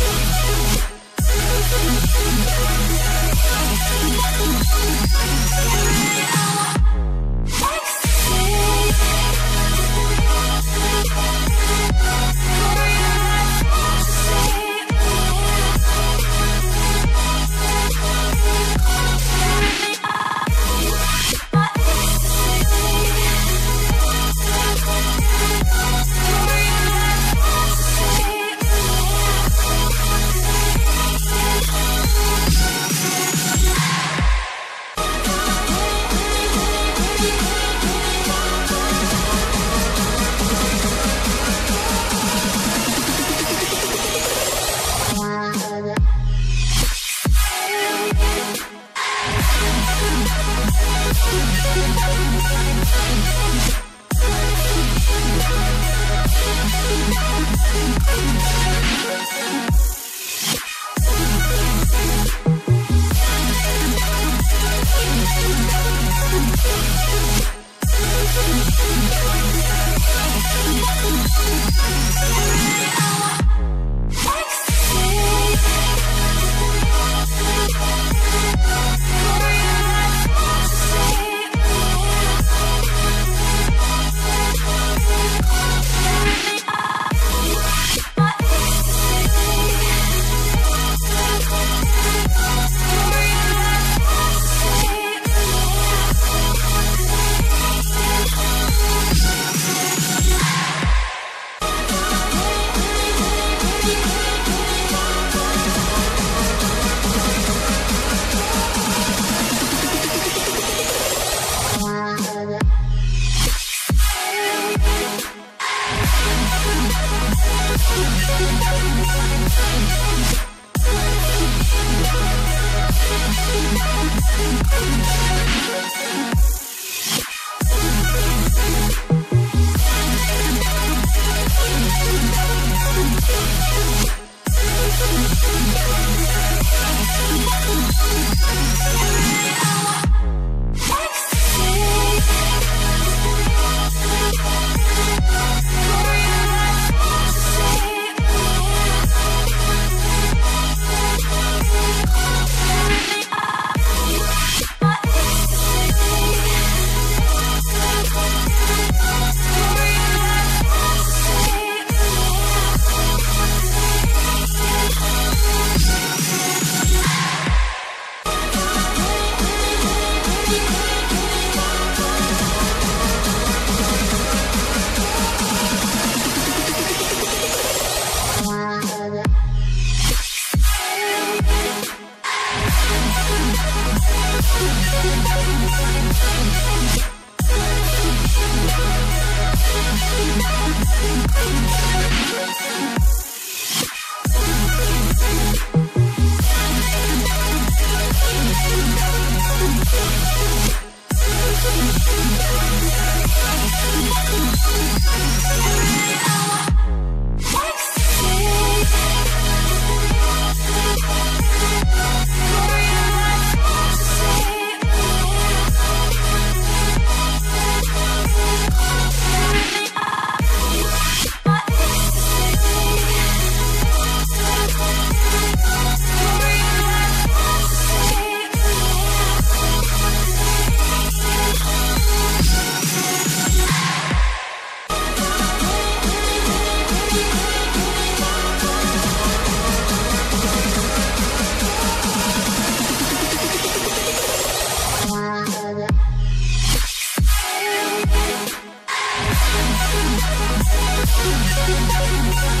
Bye. Yeah. Yeah.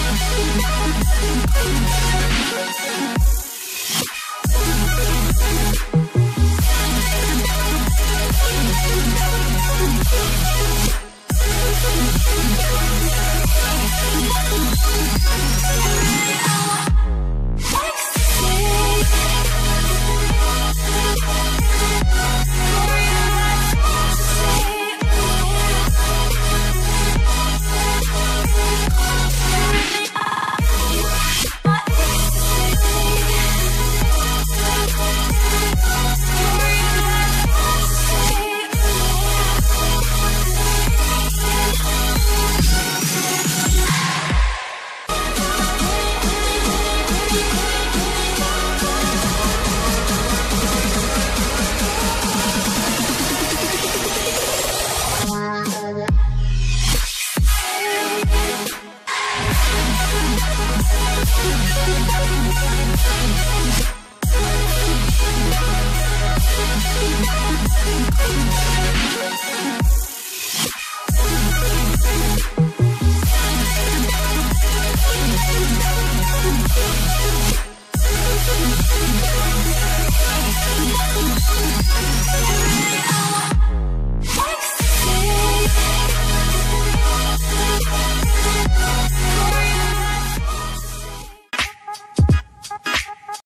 I